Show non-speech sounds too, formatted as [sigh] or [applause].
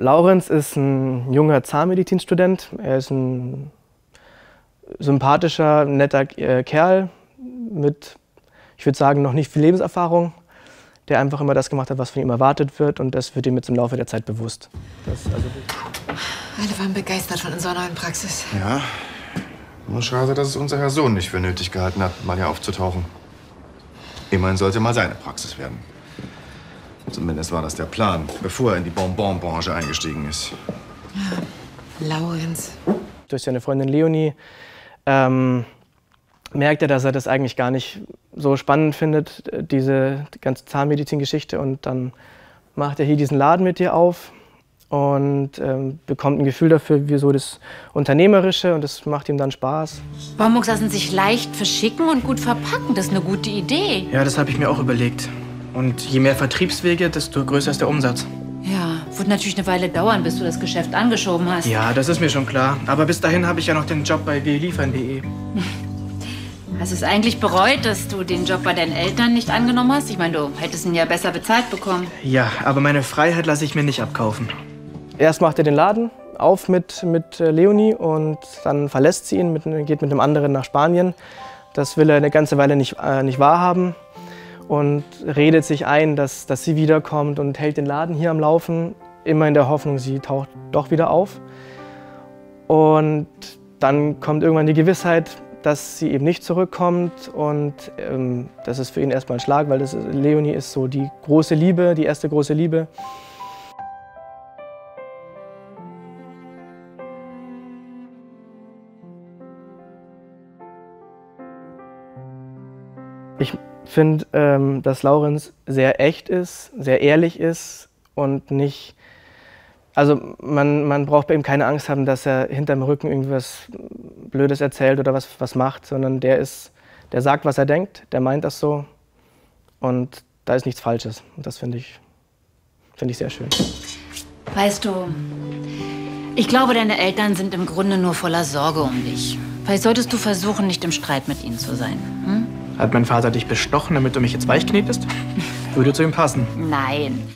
Laurenz ist ein junger Zahnmedizinstudent. Er ist ein sympathischer, netter äh, Kerl mit, ich würde sagen, noch nicht viel Lebenserfahrung, der einfach immer das gemacht hat, was von ihm erwartet wird und das wird ihm jetzt im Laufe der Zeit bewusst. Das, also Alle waren begeistert von unserer neuen Praxis. Ja, nur schade, dass es unser Herr Sohn nicht für nötig gehalten hat, mal hier aufzutauchen. Immerhin sollte mal seine Praxis werden. Zumindest war das der Plan, bevor er in die Bonbon-Branche eingestiegen ist. Laurenz. durch seine Freundin Leonie ähm, merkt er, dass er das eigentlich gar nicht so spannend findet, diese ganze Zahnmedizin-Geschichte. Und dann macht er hier diesen Laden mit ihr auf und ähm, bekommt ein Gefühl dafür, wie so das Unternehmerische und das macht ihm dann Spaß. Baumwuchs lassen sich leicht verschicken und gut verpacken. Das ist eine gute Idee. Ja, das habe ich mir auch überlegt. Und je mehr Vertriebswege, desto größer ist der Umsatz. Ja, wird natürlich eine Weile dauern, bis du das Geschäft angeschoben hast. Ja, das ist mir schon klar. Aber bis dahin habe ich ja noch den Job bei wliefern.de. [laughs] Hast du es eigentlich bereut, dass du den Job bei deinen Eltern nicht angenommen hast? Ich meine, du hättest ihn ja besser bezahlt bekommen. Ja, aber meine Freiheit lasse ich mir nicht abkaufen. Erst macht er den Laden auf mit, mit äh, Leonie und dann verlässt sie ihn, mit, geht mit einem anderen nach Spanien. Das will er eine ganze Weile nicht, äh, nicht wahrhaben und redet sich ein, dass, dass sie wiederkommt und hält den Laden hier am Laufen, immer in der Hoffnung, sie taucht doch wieder auf. Und dann kommt irgendwann die Gewissheit, dass sie eben nicht zurückkommt und ähm, das ist für ihn erstmal ein Schlag, weil das, Leonie ist so die große Liebe, die erste große Liebe. Ich finde, ähm, dass Laurenz sehr echt ist, sehr ehrlich ist und nicht. Also man, man braucht bei ihm keine Angst haben, dass er hinterm Rücken irgendwas Blödes erzählt oder was, was macht, sondern der ist, der sagt, was er denkt, der meint das so und da ist nichts Falsches. Und das finde ich, finde ich sehr schön. Weißt du, ich glaube, deine Eltern sind im Grunde nur voller Sorge um dich. Vielleicht solltest du versuchen, nicht im Streit mit ihnen zu sein. Hm? Hat mein Vater dich bestochen, damit du mich jetzt weichknetest? Würde zu ihm passen. Nein.